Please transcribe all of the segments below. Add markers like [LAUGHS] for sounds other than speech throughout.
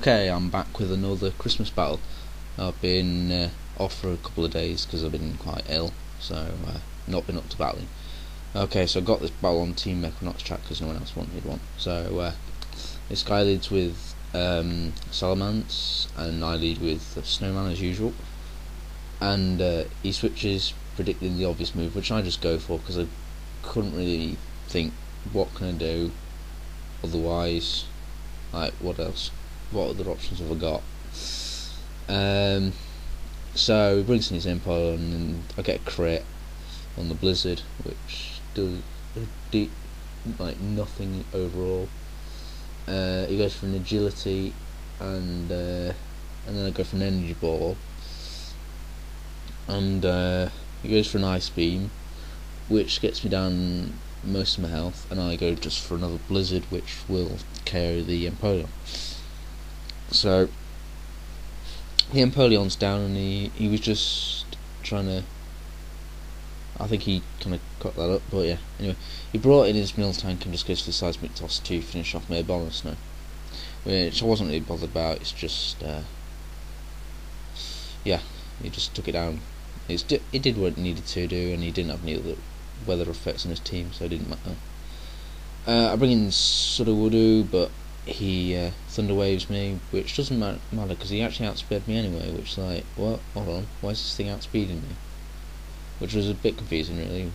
Okay, I'm back with another Christmas battle. I've been uh, off for a couple of days because I've been quite ill, so uh, not been up to battling. Okay, so I got this battle on Team Equinox track because no one else wanted one. So uh, this guy leads with um, Salamence, and I lead with Snowman as usual. And uh, he switches, predicting the obvious move, which I just go for because I couldn't really think what can I do otherwise. Like what else? What other options have I got? Um, so he brings in his Empoleon and I get a crit on the Blizzard, which does like nothing overall. Uh, he goes for an agility, and uh, and then I go for an energy ball, and uh, he goes for an ice beam, which gets me down most of my health, and I go just for another blizzard, which will carry the Empoleon. So he Empoleon's down, and he he was just trying to. I think he kind of cut that up, but yeah. Anyway, he brought in his Miltank and just goes for the seismic toss to finish off my Abomasnow, which I wasn't really bothered about. It's just, uh, yeah, he just took it down. It's it did what it needed to do, and he didn't have any other weather effects on his team, so it didn't matter. Uh, I bring in Sudowoodo, but he uh, thunder waves me, which doesn't matter because he actually outspeed me anyway. Which like, what? Hold on, why is this thing outspeeding me? Which was a bit confusing, really.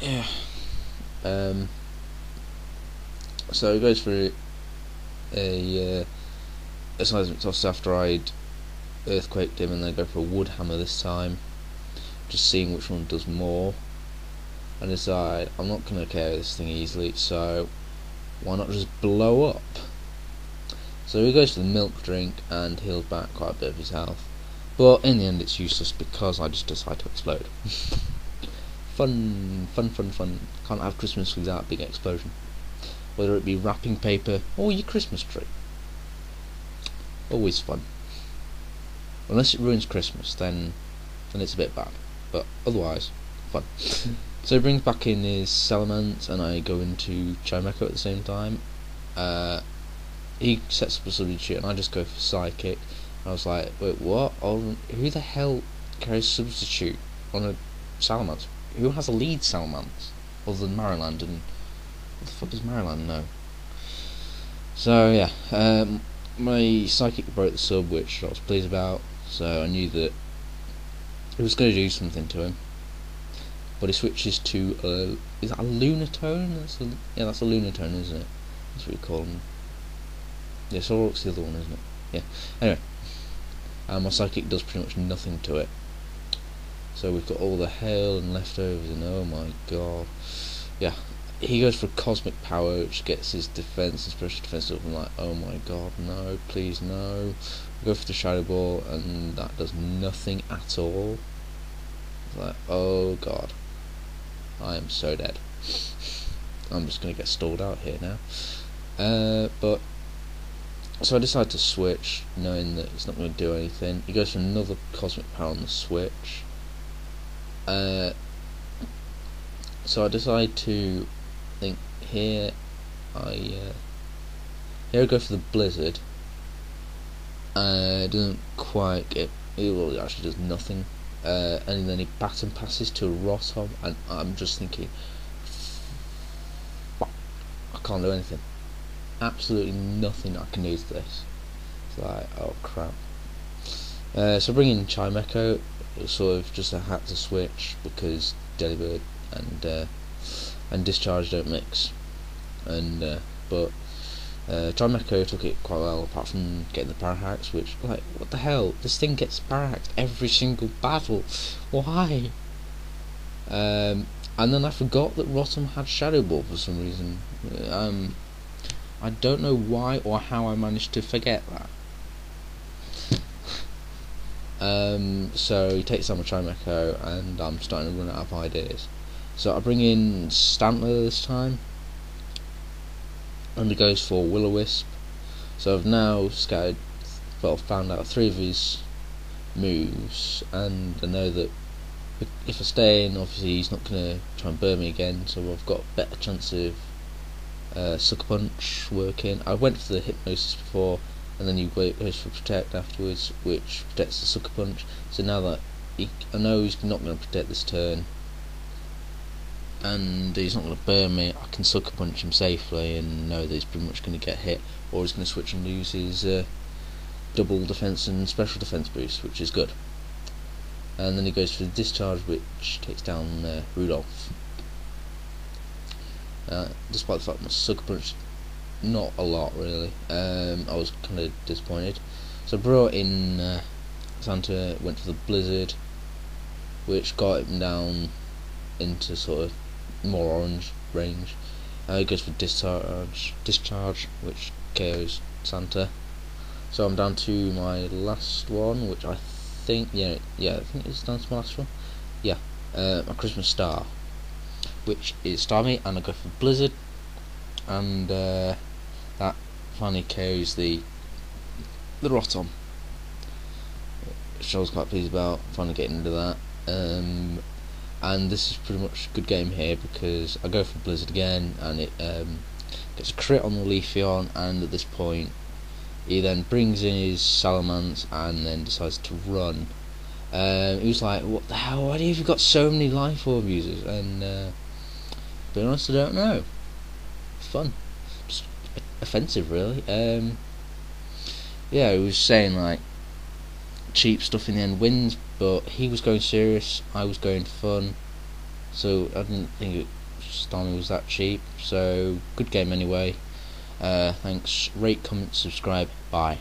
Yeah. Um. So he goes for a a, uh, a seismic toss after I'd earthquaked him, and then go for a wood hammer this time. Just seeing which one does more. And decide I'm not gonna carry this thing easily, so why not just blow up? So he goes for the milk drink and heals back quite a bit of his health. But in the end it's useless because I just decide to explode. [LAUGHS] fun, fun, fun, fun. Can't have Christmas without a big explosion. Whether it be wrapping paper or your Christmas tree. Always fun. Unless it ruins Christmas, then then it's a bit bad. But otherwise, fun. [LAUGHS] So he brings back in his Salamence, and I go into Chimecho at the same time. Uh, he sets up a substitute, and I just go for Psychic. I was like, wait, what? Oh, who the hell carries substitute on a Salamence? Who has a lead Salamence other than Maryland And what the fuck does Maryland know? So yeah, um, my Psychic broke the sub, which I was pleased about. So I knew that it was going to do something to him but he switches to a is that a Lunatone? That's a, yeah, that's a Lunatone, isn't it? That's what we call them. Yeah, Solrock's the other one, isn't it? Yeah. Anyway, my psychic does pretty much nothing to it. So we've got all the hail and leftovers, and oh my god, yeah. He goes for cosmic power, which gets his defense and special defense up. I'm like, oh my god, no, please no. We go for the shadow ball, and that does nothing at all. Like, oh god. I am so dead. I'm just going to get stalled out here now. Uh, but so I decide to switch, knowing that it's not going to do anything. He goes for another cosmic power on the switch. Uh, so I decide to think here. I uh, here I go for the blizzard. Uh, it doesn't quite get. It actually does nothing uh, and then he baton passes to Rotom, and I'm just thinking, I can't do anything. Absolutely nothing I can do to this. It's like, oh crap. Uh, so bringing Chimecho, sort of just a hat to switch because Delibird and uh, and Discharge don't mix, and uh, but uh, Chimecho took it quite well, apart from getting the Parahax, which, like, what the hell? This thing gets Parahaxed every single battle. Why? Um, and then I forgot that Rotom had Shadow Ball for some reason. Um, I don't know why or how I managed to forget that. Um, so he takes down my Chimecho, and I'm starting to run out of ideas. So I bring in Stantler this time and goes for Will-O-Wisp. So I've now scattered, well, found out three of his moves, and I know that if I stay in, obviously he's not going to try and burn me again, so I've got a better chance of uh, Sucker Punch working. I went for the Hypnosis before, and then you go goes for Protect afterwards, which protects the Sucker Punch. So now that he, I know he's not going to protect this turn, and he's not going to burn me, I can Sucker Punch him safely and know that he's pretty much going to get hit, or he's going to switch and lose his uh, double defense and special defense boost, which is good. And then he goes for the discharge, which takes down uh, Rudolph. Uh, despite the fact my sucker punch not a lot really. Um, I was kind of disappointed. So I brought in uh, Santa, went for the Blizzard, which got him down into sort of more orange range. Uh, goes for discharge, discharge, which KOs Santa. So I'm down to my last one, which I think, yeah, yeah, I think it's down to my last one. Yeah, uh, my Christmas star, which is Starmie, and I go for Blizzard, and uh, that finally KOs the the Rotom, which I was quite pleased about. Finally getting into that. Um, and this is pretty much a good game here because I go for Blizzard again, and it um, gets a crit on the Leafeon, and at this point he then brings in his Salamence and then decides to run. Um, he was like, "What the hell? Why do you have got so many life orb users?" And uh, be honest, I don't know. Fun, just offensive, really. Um, yeah, he was saying like cheap stuff in the end wins, but he was going serious. I was going fun, so I didn't think it, Starmie was that cheap. So good game anyway. Uh, thanks. Rate, comment, subscribe. Bye.